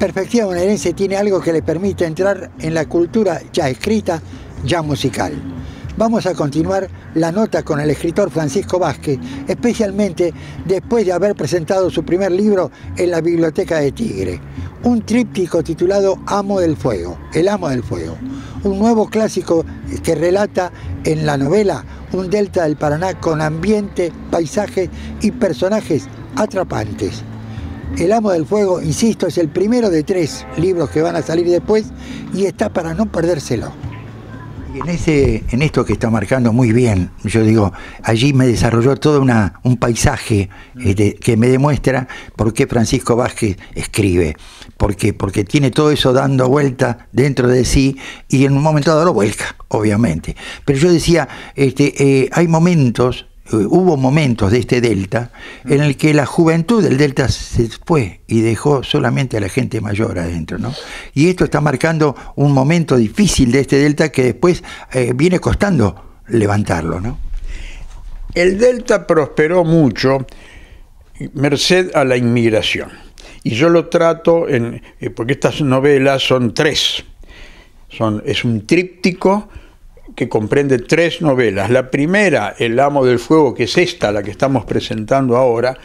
Perspectiva bonaerense tiene algo que le permite entrar en la cultura ya escrita, ya musical. Vamos a continuar la nota con el escritor Francisco Vázquez, especialmente después de haber presentado su primer libro en la Biblioteca de Tigre, un tríptico titulado Amo del Fuego, El Amo del Fuego, un nuevo clásico que relata en la novela un delta del Paraná con ambiente, paisajes y personajes atrapantes. El Amo del Fuego, insisto, es el primero de tres libros que van a salir después y está para no perdérselo. Y en, ese, en esto que está marcando muy bien, yo digo, allí me desarrolló todo una, un paisaje este, que me demuestra por qué Francisco Vázquez escribe. Porque, tiene todo eso dando vuelta dentro de sí y en un momento dado lo vuelca, obviamente. Pero yo decía, este, eh, hay momentos hubo momentos de este delta en el que la juventud del delta se fue y dejó solamente a la gente mayor adentro, ¿no? Y esto está marcando un momento difícil de este delta que después eh, viene costando levantarlo, ¿no? El delta prosperó mucho merced a la inmigración. Y yo lo trato en eh, porque estas novelas son tres. Son, es un tríptico que comprende tres novelas. La primera, El amo del fuego, que es esta, la que estamos presentando ahora,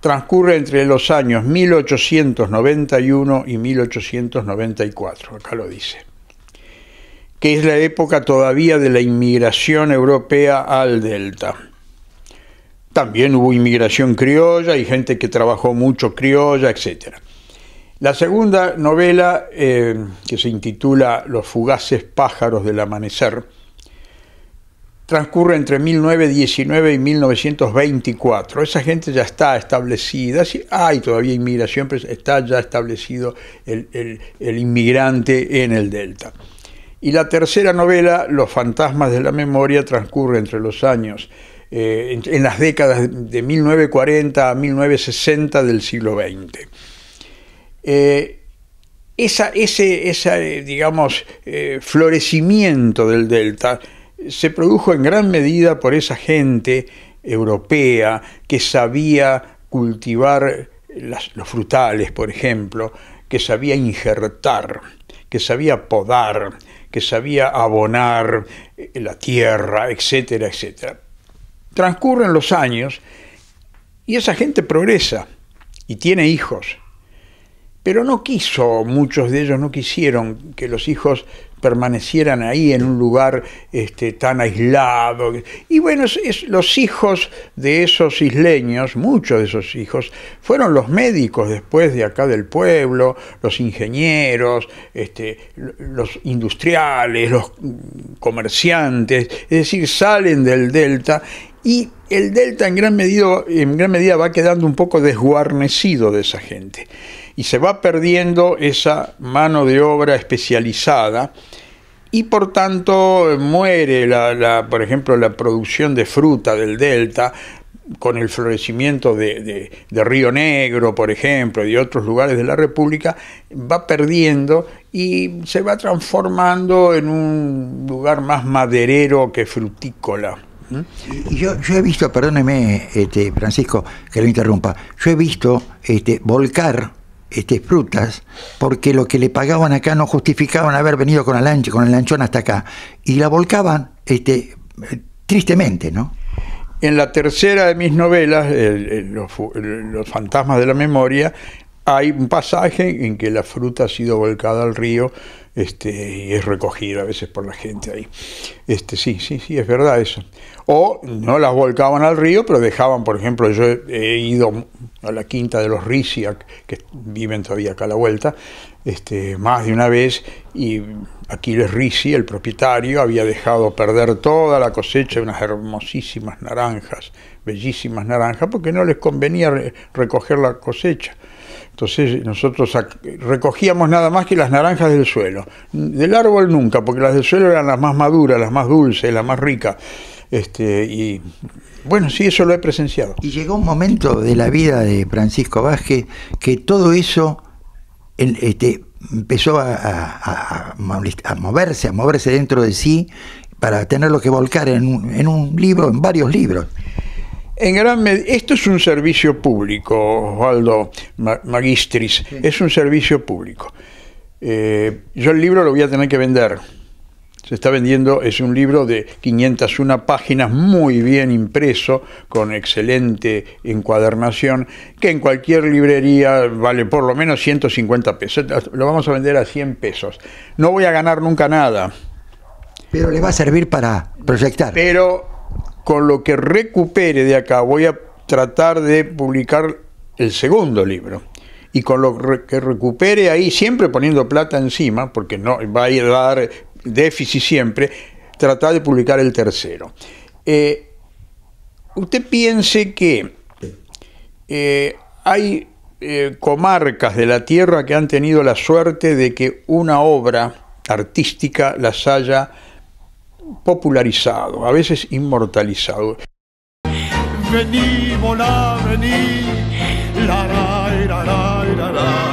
transcurre entre los años 1891 y 1894, acá lo dice, que es la época todavía de la inmigración europea al delta. También hubo inmigración criolla y gente que trabajó mucho criolla, etcétera. La segunda novela, eh, que se intitula Los fugaces pájaros del amanecer, transcurre entre 1919 y 1924. Esa gente ya está establecida, sí, hay todavía inmigración, pero está ya establecido el, inmigrante en el Delta. Y la tercera novela, Los fantasmas de la memoria, transcurre entre los años, eh, en, las décadas de 1940 a 1960 del siglo XX. Eh, esa, ese, digamos, eh, florecimiento del delta se produjo en gran medida por esa gente europea que sabía cultivar los frutales, por ejemplo, que sabía injertar, que sabía podar, que sabía abonar eh, la tierra, etcétera, etcétera. Transcurren los años y esa gente progresa y tiene hijos pero no quiso, muchos de ellos no quisieron que los hijos permanecieran ahí en un lugar este, tan aislado. Y bueno, es, los hijos de esos isleños, muchos de esos hijos, fueron los médicos después de acá del pueblo, los ingenieros, este, los industriales, los comerciantes, es decir, salen del delta y el delta en gran medida, en gran medida va quedando un poco desguarnecido de esa gente y se va perdiendo esa mano de obra especializada y por tanto muere, la, por ejemplo, la producción de fruta del delta con el florecimiento de, Río Negro, por ejemplo, y de otros lugares de la República, va perdiendo y se va transformando en un lugar más maderero que frutícola. Y yo, yo he visto, perdóneme, este, Francisco, que lo interrumpa, yo he visto este, volcar este, frutas, porque lo que le pagaban acá no justificaban haber venido con el, con el lanchón hasta acá, y la volcaban este, tristemente, ¿no? En la tercera de mis novelas, los, fantasmas de la memoria, hay un pasaje en que la fruta ha sido volcada al río este, y es recogida a veces por la gente ahí. Este, sí, sí, sí, es verdad eso o no las volcaban al río, pero dejaban, por ejemplo, yo he ido a la quinta de los Risiak, que viven todavía acá a la vuelta, este, más de una vez, y Aquiles Risi, el propietario, había dejado perder toda la cosecha de unas hermosísimas naranjas, bellísimas naranjas, porque no les convenía recoger la cosecha. Entonces nosotros recogíamos nada más que las naranjas del suelo. Del árbol nunca, porque las del suelo eran las más maduras, las más dulces, las más ricas. Este, y bueno, sí, eso lo he presenciado. Y llegó un momento de la vida de Francisco Vázquez que todo eso este, empezó a, moverse, a moverse dentro de sí para tenerlo que volcar en un, en un libro, en varios libros. En gran esto es un servicio público, Osvaldo Magistris, es un servicio público. Eh, yo el libro lo voy a tener que vender. Se está vendiendo, es un libro de 501 páginas, muy bien impreso, con excelente encuadernación, que en cualquier librería vale por lo menos 150 pesos. Lo vamos a vender a 100 pesos. No voy a ganar nunca nada. Pero le va a servir para proyectar. Pero con lo que recupere de acá voy a tratar de publicar el segundo libro y con lo que recupere ahí, siempre poniendo plata encima, porque no va a ir a dar déficit siempre, tratar de publicar el tercero. Eh, usted piense que eh, hay eh, comarcas de la tierra que han tenido la suerte de que una obra artística las haya popularizado, a veces inmortalizado. Vení, volá, vení, la, la, la.